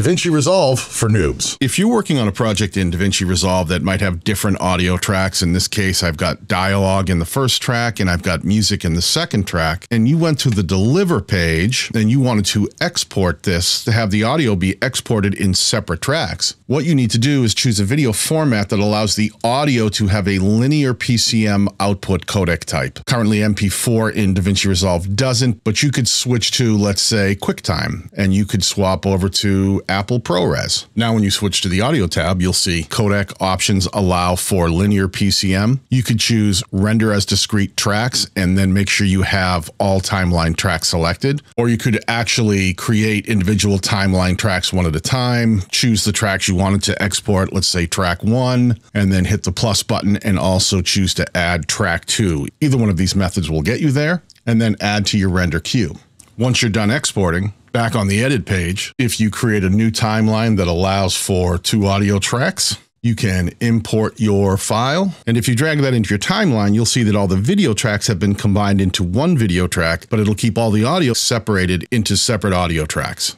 DaVinci Resolve for noobs. If you're working on a project in DaVinci Resolve that might have different audio tracks, in this case, I've got dialogue in the first track and I've got music in the second track, and you went to the deliver page and you wanted to export this to have the audio be exported in separate tracks, what you need to do is choose a video format that allows the audio to have a linear PCM output codec type. Currently, MP4 in DaVinci Resolve doesn't, but you could switch to, let's say, QuickTime, and you could swap over to Apple ProRes. Now, when you switch to the audio tab, you'll see codec options allow for linear PCM. You could choose render as discrete tracks and then make sure you have all timeline tracks selected. Or you could actually create individual timeline tracks one at a time, choose the tracks you wanted to export, let's say track one, and then hit the plus button and also choose to add track two. Either one of these methods will get you there and then add to your render queue. Once you're done exporting, back on the edit page, if you create a new timeline that allows for two audio tracks, you can import your file. And if you drag that into your timeline, you'll see that all the video tracks have been combined into one video track, but it'll keep all the audio separated into separate audio tracks.